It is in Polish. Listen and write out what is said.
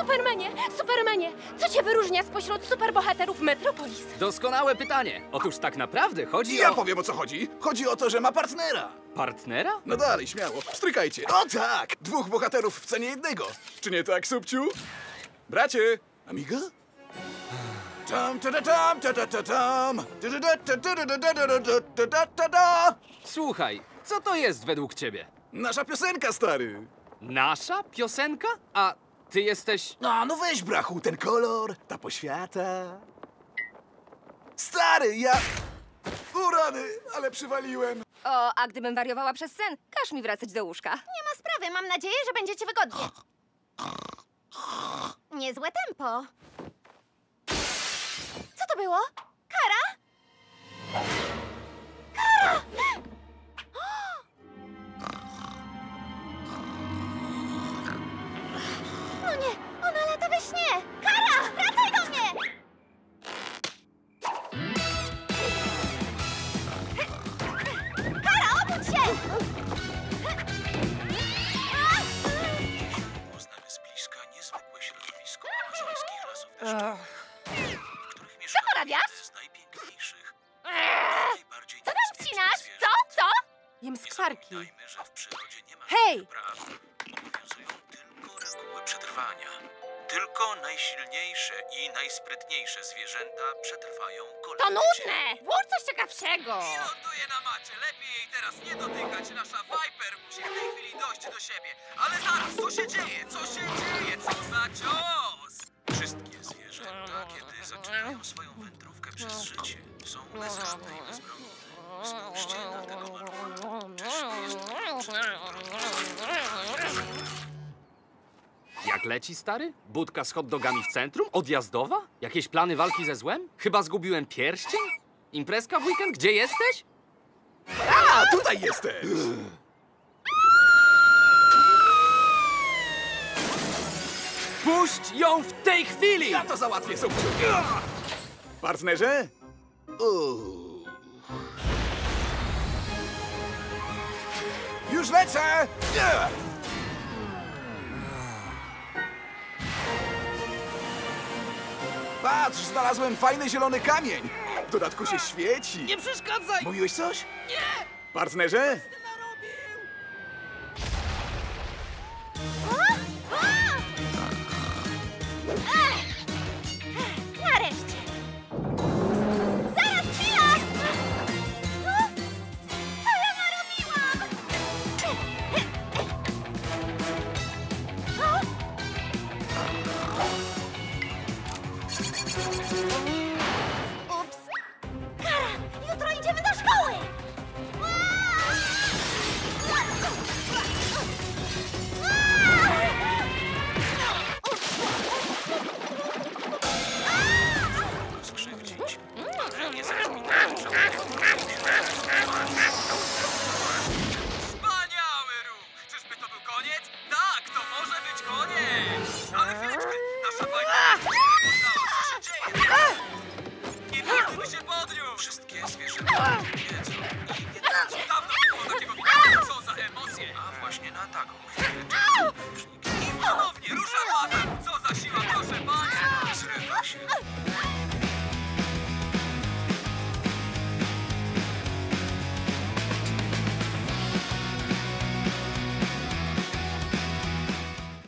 Supermanie, Supermanie, co cię wyróżnia spośród superbohaterów Metropolis? Doskonałe pytanie. Otóż tak naprawdę chodzi Ja o... powiem o co chodzi. Chodzi o to, że ma partnera. Partnera? No dalej, śmiało. Strykajcie. O tak! Dwóch bohaterów w cenie jednego. Czy nie tak, Subciu? Bracie! Amiga? Tam, ta, ta, tam, ta, ta, ta, tam. Ta, ta, ta, ta, ta, ta, ta, ta, ta, ta, ta, ta. Słuchaj, co to jest według ciebie? Nasza piosenka, stary. Nasza piosenka? A ty jesteś... No, no weź, brachu, ten kolor, ta poświata. Stary, ja... O rany, ale przywaliłem. O, a gdybym wariowała przez sen, każ mi wracać do łóżka. Nie ma sprawy, mam nadzieję, że będziecie wygodnie. Niezłe tempo. Co to było? Mieszkają porabiasz? z najpiękniejszych, najbardziej Co tam niebezpiecznych wcinasz? zwierząt. Co? Co? Jem Nie skwarki. zapominajmy, że w przyrodzie nie ma Hej! żadnych praw. Obowiązują tylko reguły przetrwania. Tylko najsilniejsze i najsprytniejsze zwierzęta przetrwają To kolejny nudne! dzień. Włóż coś ciekawszego! I ląduje na macie. Lepiej jej teraz nie dotykać. Nasza Viper musi w tej chwili dojść do siebie. Ale zaraz, co się dzieje? Co się dzieje? Są bezradne i bezbronne. Spójrzcie na tego malucha. Czyż nie jest Jak leci, stary? Budka z hot dogami w centrum? Odjazdowa? Jakieś plany walki ze złem? Chyba zgubiłem pierścień? Imprezka w weekend? Gdzie jesteś? A, tutaj jesteś! Puść ją w tej chwili! Ja to załatwię, Subciu. Partnerze? Uuu. Już lecę! Patrz, znalazłem fajny zielony kamień. W dodatku się świeci. Nie przeszkadzaj! Mówiłeś coś? Nie! Partnerze? Co za emocje! A właśnie na taką. Chwilę